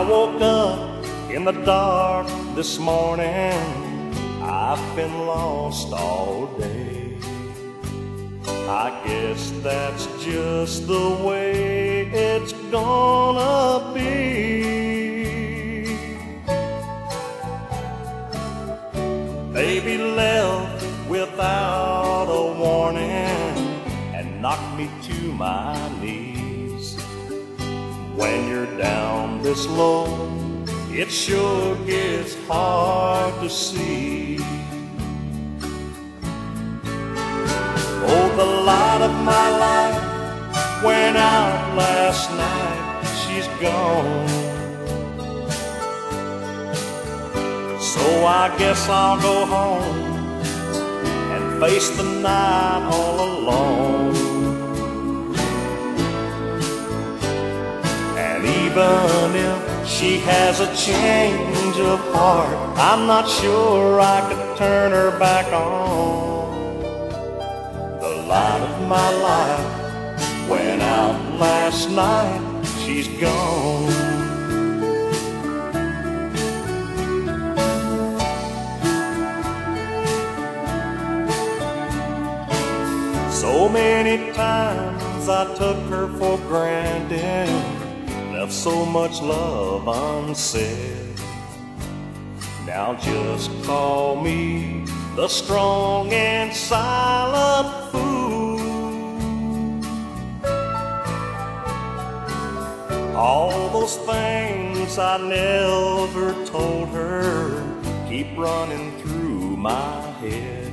woke up in the dark this morning. I've been lost all day. I guess that's just the way it's gonna be. Baby left without a warning and knocked me to my knees. When you're down this low, it sure gets hard to see. Oh, the light of my life went out last night. She's gone. So I guess I'll go home and face the night all alone. Even if she has a change of heart, I'm not sure I could turn her back on. The light of my life went out last night, she's gone. So many times I took her for granted, left so much love unsaid. Now just call me the strong and silent fool. All those things I never told her keep running through my head.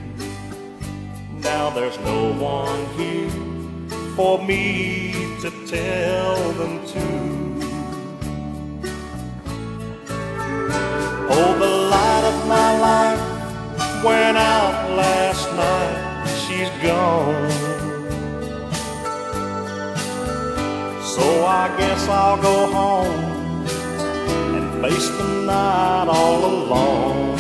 Now there's no one here for me to tell them to. Gone. So I guess I'll go home and face the night all alone.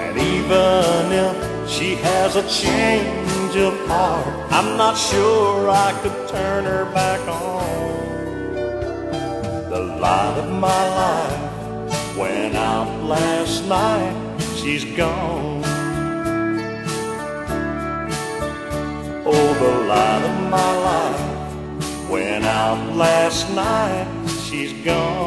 And even if she has a change of heart, I'm not sure I could turn her back on. The light of my life went out last night, she's gone. Oh, the light of my life went out last night, she's gone.